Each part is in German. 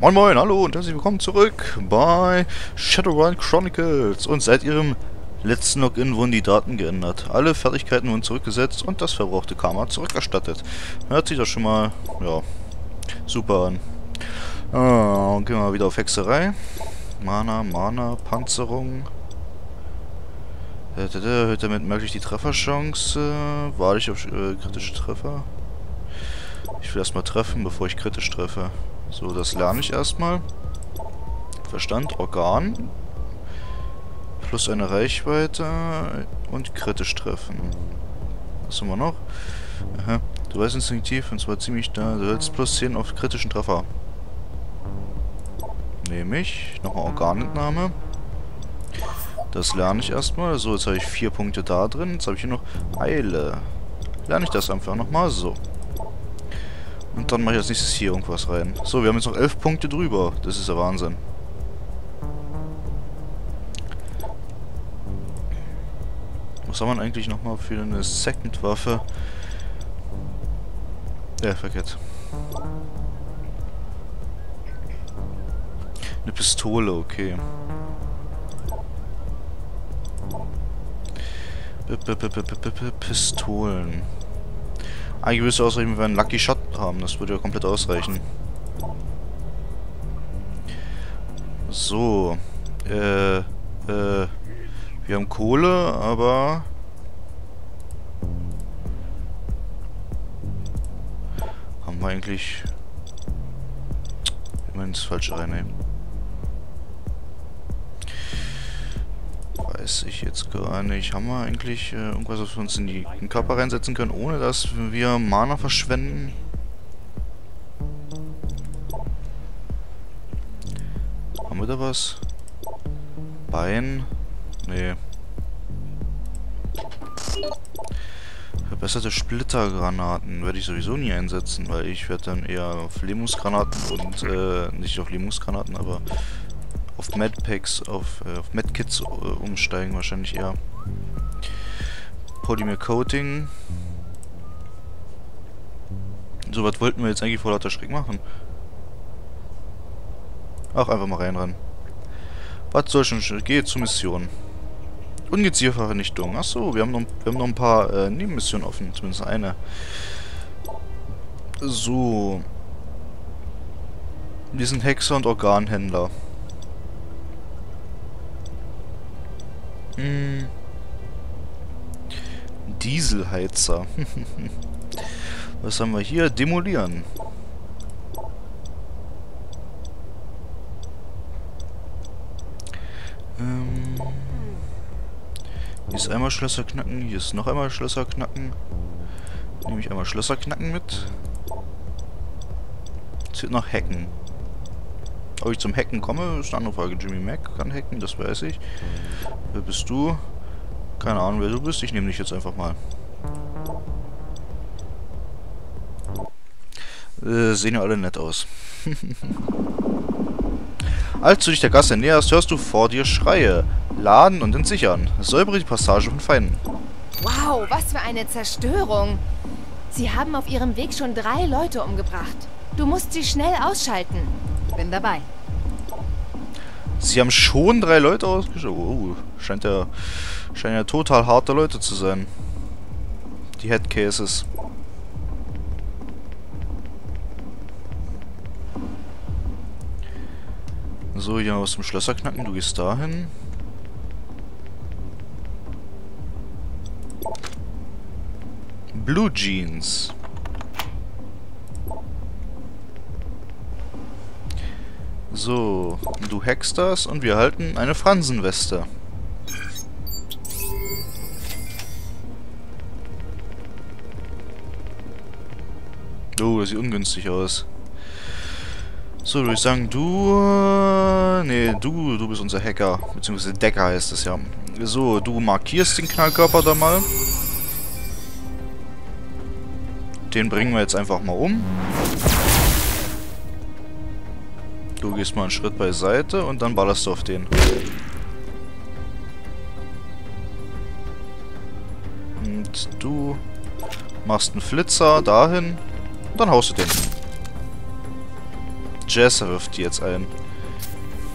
Moin Moin, hallo und herzlich willkommen zurück bei Shadowrun Chronicles. Und seit ihrem letzten Login wurden die Daten geändert. Alle Fertigkeiten wurden zurückgesetzt und das verbrauchte Karma zurückerstattet. Hört sich das schon mal, ja, super an. Ah, gehen wir mal wieder auf Hexerei. Mana, Mana, Panzerung. Erhöht damit merklich die Trefferchance. Warte ich auf äh, kritische Treffer. Ich will erstmal treffen, bevor ich kritisch treffe. So, das lerne ich erstmal. Verstand, Organ. Plus eine Reichweite und kritisch treffen. Was haben wir noch? Aha. Du weißt instinktiv, und zwar ziemlich da. Du hältst plus 10 auf kritischen Treffer. Nehme ich. Nochmal Organentnahme. Das lerne ich erstmal. So, jetzt habe ich vier Punkte da drin. Jetzt habe ich hier noch Eile. Lerne ich das einfach nochmal. So. Und dann mache ich als nächstes hier irgendwas rein. So, wir haben jetzt noch elf Punkte drüber. Das ist ja Wahnsinn. Was haben wir eigentlich nochmal für eine Second-Waffe? Ja, verkehrt. Eine Pistole, okay. P -p -p Pistolen. Eigentlich es ausreichen, wenn wir einen Lucky Shot haben. Das würde ja komplett ausreichen. So. Äh, äh. Wir haben Kohle, aber... Haben wir eigentlich... Immer ins Falsche reinnehmen. Weiß ich jetzt gar nicht. Haben wir eigentlich äh, irgendwas, was wir uns in den Körper reinsetzen können, ohne dass wir Mana verschwenden? Da was? Bein? Nee. Verbesserte Splittergranaten werde ich sowieso nie einsetzen, weil ich werde dann eher auf Lemusgranaten und, äh, nicht auf Lemusgranaten, aber auf Medpacks, auf, äh, auf Medkits äh, umsteigen wahrscheinlich eher. Polymer Coating. So, was wollten wir jetzt eigentlich vor lauter Schreck machen? Ach, einfach mal reinrennen. Was soll schon... Gehe zur Mission. Ungeziervernichtung. Achso, wir haben noch, wir haben noch ein paar äh, Nebenmissionen offen. Zumindest eine. So. Wir sind Hexer und Organhändler. Hm. Dieselheizer. Was haben wir hier? Demolieren. Ähm. Hier ist einmal Schlösser knacken, hier ist noch einmal Schlösser knacken. Nehme ich einmal Schlösser knacken mit. Wird noch Hacken. Ob ich zum Hacken komme, ist eine andere Frage. Jimmy Mac kann hacken, das weiß ich. Wer bist du? Keine Ahnung, wer du bist. Ich nehme dich jetzt einfach mal. Äh, sehen ja alle nett aus. Als du dich der Gasse näherst, hörst du vor dir Schreie. Laden und entsichern. Säubere die Passage von Feinden. Wow, was für eine Zerstörung. Sie haben auf ihrem Weg schon drei Leute umgebracht. Du musst sie schnell ausschalten. Bin dabei. Sie haben schon drei Leute ausgeschaltet. Oh, scheint ja, scheint ja total harte Leute zu sein. Die Headcases. So, hier aus dem Schlösser knacken. Du gehst dahin. Blue Jeans. So, du hackst das und wir halten eine Fransenweste. Oh, das sieht ungünstig aus. So, würde ich sagen, du... Äh, nee, du, du bist unser Hacker. Beziehungsweise Decker heißt es ja. So, du markierst den Knallkörper da mal. Den bringen wir jetzt einfach mal um. Du gehst mal einen Schritt beiseite und dann ballerst du auf den. Und du machst einen Flitzer dahin und dann haust du den. Jazz wirft die jetzt ein.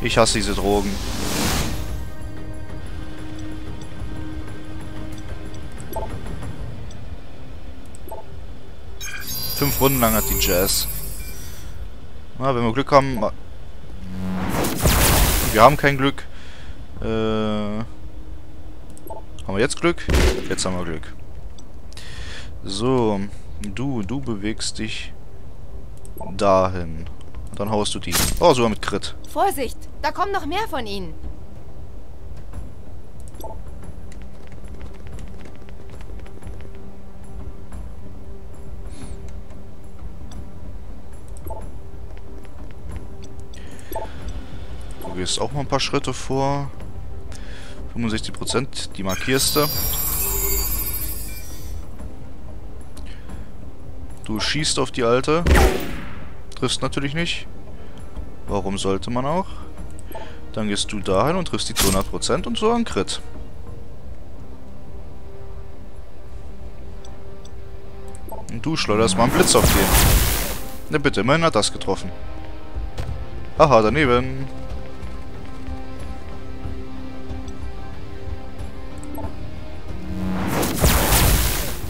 Ich hasse diese Drogen. Fünf Runden lang hat die Jazz. Na, wenn wir Glück haben... Wir haben kein Glück. Äh, haben wir jetzt Glück? Jetzt haben wir Glück. So, du, du bewegst dich dahin. Dann haust du die. Oh, sogar mit Crit. Vorsicht, da kommen noch mehr von ihnen. Du gehst auch mal ein paar Schritte vor. 65%, die markierst du. Du schießt auf die Alte. Triffst natürlich nicht. Warum sollte man auch? Dann gehst du dahin und triffst die zu 100% und so ein Crit. Und du schleuderst mal einen Blitz auf den. Ne bitte, immerhin hat das getroffen. Aha, daneben.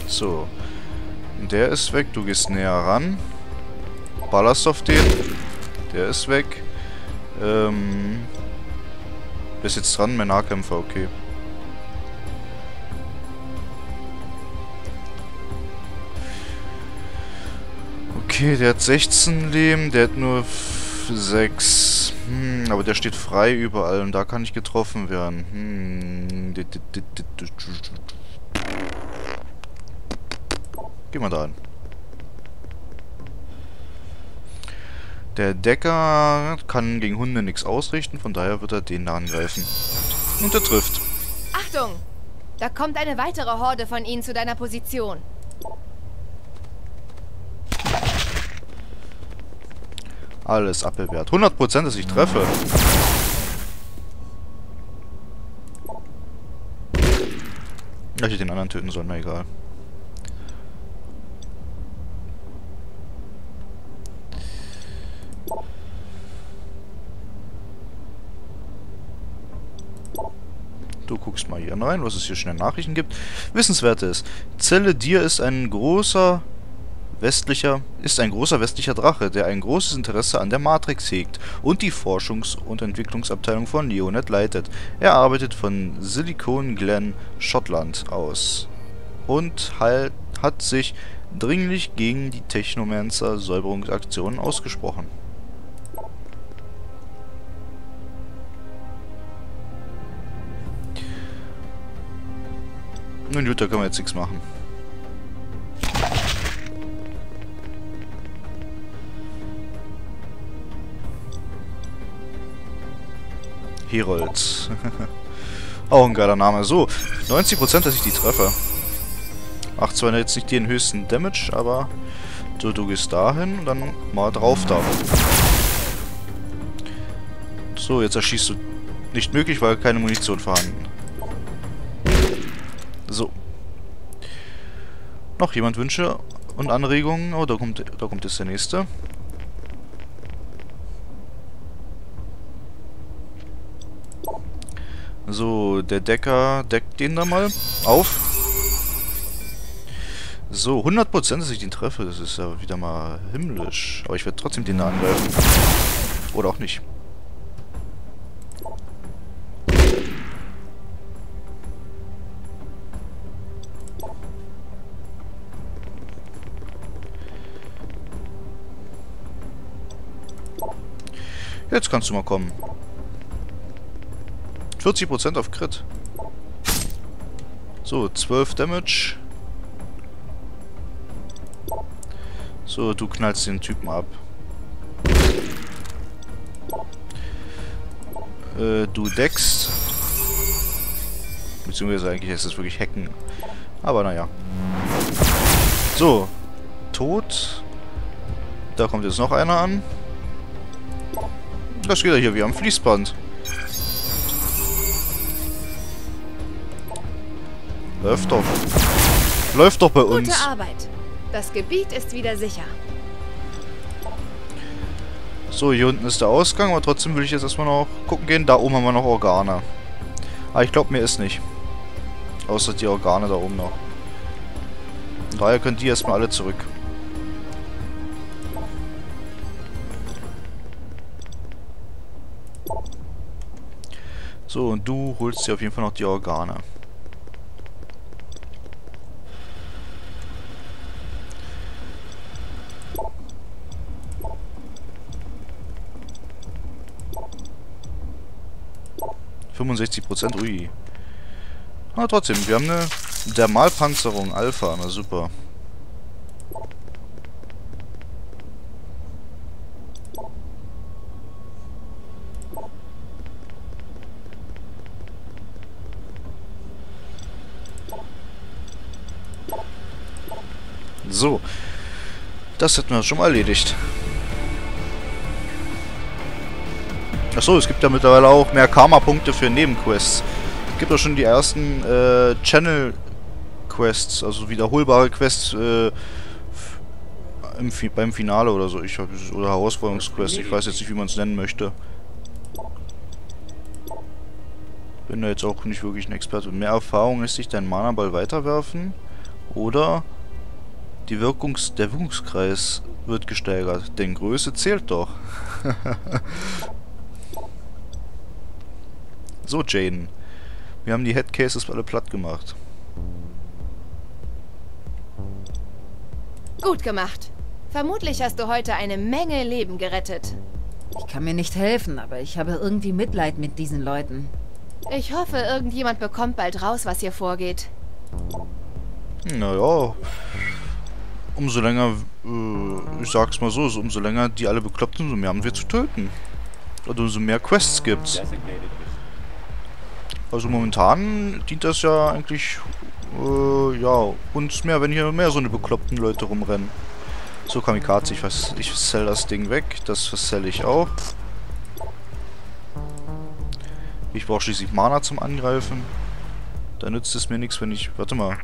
So. Der ist weg. Du gehst näher ran. Ballerst auf den. Der ist weg. Ähm. Bist jetzt dran, mein Nahkämpfer, okay. Okay, der hat 16 Leben, der hat nur 6. Hm, aber der steht frei überall und da kann ich getroffen werden. Hm. Gehen wir da an. Der Decker kann gegen Hunde nichts ausrichten, von daher wird er den da angreifen. Und er trifft. Achtung! Da kommt eine weitere Horde von ihnen zu deiner Position. Alles abbewehrt. 100% dass ich treffe. Ich hätte den anderen töten sollen, na egal. Du guckst mal hier rein, was es hier schnell Nachrichten gibt. Wissenswertes. Zelle Dir ist ein großer westlicher ist ein großer westlicher Drache, der ein großes Interesse an der Matrix hegt und die Forschungs- und Entwicklungsabteilung von Neonet leitet. Er arbeitet von Silicon Glen, Schottland aus und halt, hat sich dringlich gegen die Technomancer-Säuberungsaktionen ausgesprochen. Nun gut, da können wir jetzt nichts machen. Herold. Auch ein geiler Name. So, 90% dass ich die treffe. Macht zwar jetzt nicht den höchsten Damage, aber du, du gehst dahin und dann mal drauf da. So, jetzt erschießt du nicht möglich, weil keine Munition vorhanden. Noch jemand Wünsche und Anregungen? Oh, da kommt, da kommt jetzt der nächste. So, der Decker deckt den da mal auf. So, 100% dass ich den treffe. Das ist ja wieder mal himmlisch. Aber ich werde trotzdem den da angreifen. Oder auch nicht. Jetzt kannst du mal kommen. 40% auf Crit. So, 12 Damage. So, du knallst den Typen ab. Äh, du deckst. Beziehungsweise eigentlich ist es wirklich Hacken. Aber naja. So. Tot. Da kommt jetzt noch einer an. Das geht ja hier wie am Fließband. Läuft doch. Läuft doch bei uns. Gute Arbeit. Das Gebiet ist wieder sicher. So, hier unten ist der Ausgang, aber trotzdem will ich jetzt erstmal noch gucken gehen. Da oben haben wir noch Organe. Aber ich glaube, mir ist nicht. Außer die Organe da oben noch. Daher können die erstmal alle zurück. So, und du holst dir auf jeden Fall noch die Organe. Prozent, ui. Aber trotzdem, wir haben eine Dermalpanzerung Alpha, na super. So. Das hätten wir schon mal erledigt. Achso, es gibt ja mittlerweile auch mehr Karma-Punkte für Nebenquests. Es gibt auch schon die ersten äh, Channel-Quests, also wiederholbare Quests äh, im, beim Finale oder so. Ich oder Herausforderungsquests, ich weiß jetzt nicht, wie man es nennen möchte. Bin da jetzt auch nicht wirklich ein Experte. Mehr Erfahrung lässt sich dein Mana-Ball weiterwerfen. Oder die Wirkungs der Wirkungskreis wird gesteigert. Denn Größe zählt doch. so, Jaden. Wir haben die Headcases alle platt gemacht. Gut gemacht. Vermutlich hast du heute eine Menge Leben gerettet. Ich kann mir nicht helfen, aber ich habe irgendwie Mitleid mit diesen Leuten. Ich hoffe, irgendjemand bekommt bald raus, was hier vorgeht. Naja, umso länger, äh, ich sag's mal so, so, umso länger die alle bekloppt sind, umso mehr haben wir zu töten. Oder umso mehr Quests gibt's. Also momentan dient das ja eigentlich, äh, ja, uns mehr, wenn hier mehr so eine bekloppten Leute rumrennen. So, Kamikaze, ich weiß, ich sell das Ding weg, das versell ich auch. Ich brauche schließlich Mana zum Angreifen. Da nützt es mir nichts, wenn ich... Warte mal.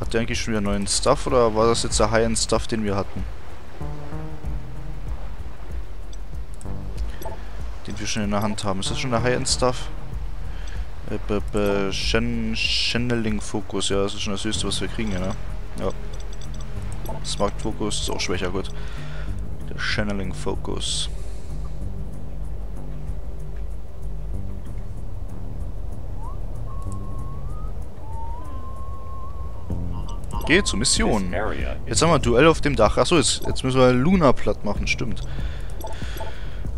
Hat der eigentlich schon wieder neuen Stuff oder war das jetzt der High-End-Stuff, den wir hatten? Den wir schon in der Hand haben. Ist das schon der High-End-Stuff? Äh, Channeling Fokus, ja, das ist schon das höchste, was wir kriegen, ja, ne? Ja. Smart Fokus ist auch schwächer, gut. Der Channeling Fokus. Geh zur Mission. Jetzt haben wir Duell auf dem Dach. Achso, jetzt, jetzt müssen wir Luna platt machen, stimmt.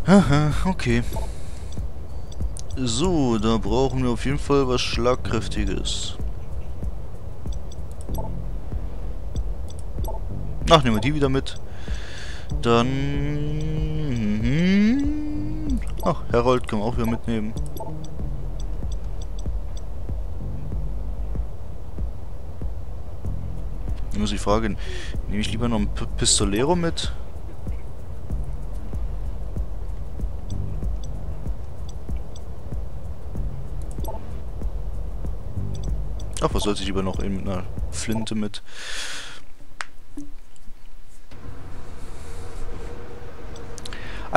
Haha, okay. So, da brauchen wir auf jeden Fall was Schlagkräftiges. Ach, nehmen wir die wieder mit. Dann... Mhm. Ach, Herold können wir auch wieder mitnehmen. Muss ich fragen, nehme ich lieber noch ein Pistolero mit? Ach, was sollte ich lieber noch in einer Flinte mit?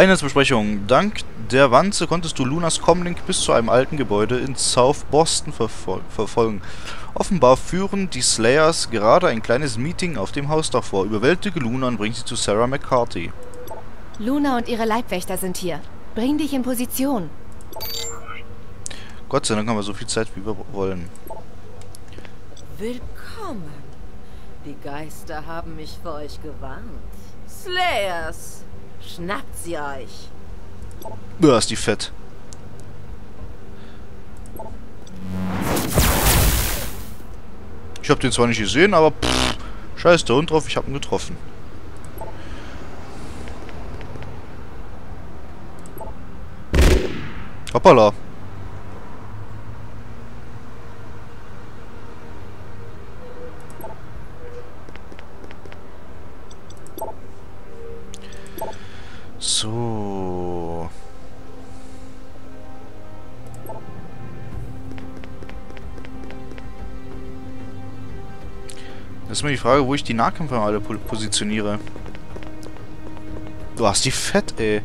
Einheitsbesprechung. Dank der Wanze konntest du Lunas Comlink bis zu einem alten Gebäude in South Boston verfol verfolgen. Offenbar führen die Slayers gerade ein kleines Meeting auf dem Hausdach vor. Überwältige Luna und bring sie zu Sarah McCarthy. Luna und ihre Leibwächter sind hier. Bring dich in Position. Gott sei Dank haben wir so viel Zeit, wie wir wollen. Willkommen. Die Geister haben mich vor euch gewarnt. Slayers, schnappt sie euch. Ja, ist die fett. Ich habe den zwar nicht gesehen, aber pff, scheiß der Hund drauf, ich habe ihn getroffen. Hoppala. Ist mir die Frage, wo ich die Nahkämpfer alle positioniere. Du hast die fett, ey.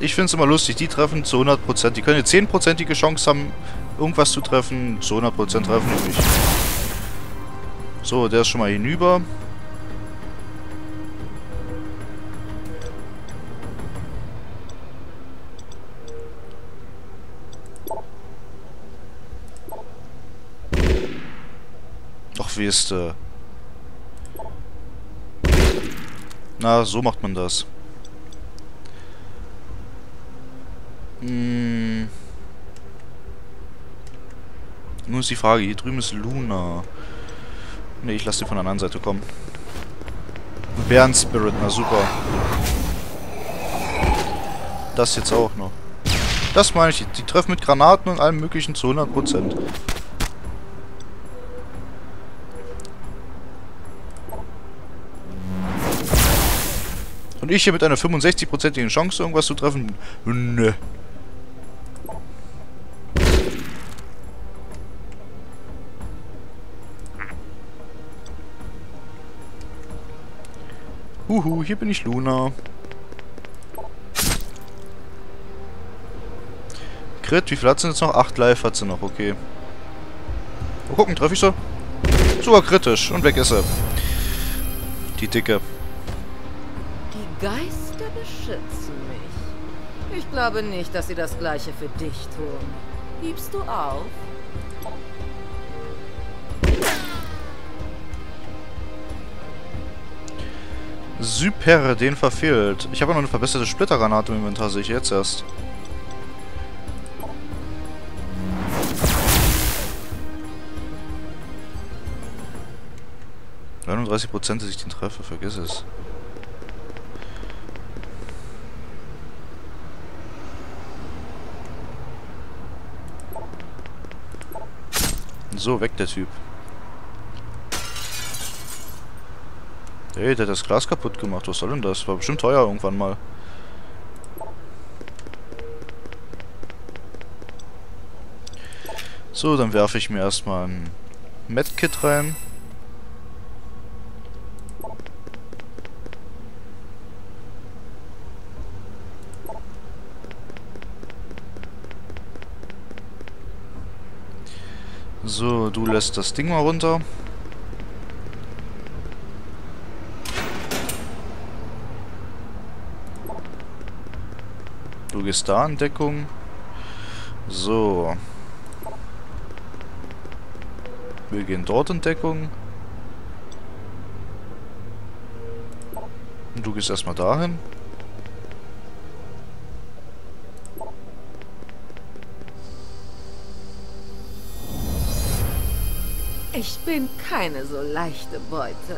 Ich finde es immer lustig, die treffen zu 100%. Die können eine 10%ige Chance haben, irgendwas zu treffen, zu 100% treffen und nicht. So, der ist schon mal hinüber. Ist der? Na, so macht man das. Hm. Nun ist die Frage, hier drüben ist Luna. Ne, ich lasse den von der anderen Seite kommen. Bären Spirit, na super. Das jetzt auch noch. Das meine ich, die treffen mit Granaten und allem möglichen zu 100%. Und ich hier mit einer 65%igen Chance, irgendwas zu treffen? Nö. Huhu, hier bin ich Luna. Crit, wie viel hat sie jetzt noch? 8 Life hat sie noch, okay. Mal gucken, treffe ich sie? Sogar kritisch. Und weg ist sie. Die Dicke. Geister beschützen mich. Ich glaube nicht, dass sie das Gleiche für dich tun. Gibst du auf? Super, den verfehlt. Ich habe noch eine verbesserte Splittergranate im Inventar, sehe ich jetzt erst. Prozent, dass ich den treffe, vergiss es. So, weg der Typ. Ey, der hat das Glas kaputt gemacht. Was soll denn das? War bestimmt teuer irgendwann mal. So, dann werfe ich mir erstmal ein Medkit rein. Du lässt das Ding mal runter. Du gehst da in Deckung. So. Wir gehen dort in Deckung. Und du gehst erstmal dahin. Ich bin keine so leichte Beute.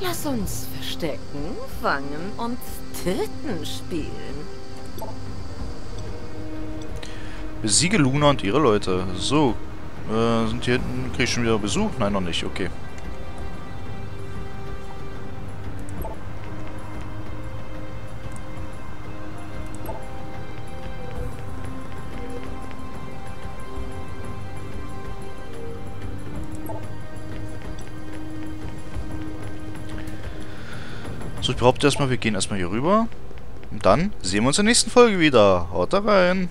Lass uns verstecken, fangen und töten spielen. Besiege Luna und ihre Leute. So. Äh, sind hier hinten... Krieg ich schon wieder Besuch? Nein, noch nicht. Okay. Behaupte erstmal, wir gehen erstmal hier rüber. Und dann sehen wir uns in der nächsten Folge wieder. Haut rein!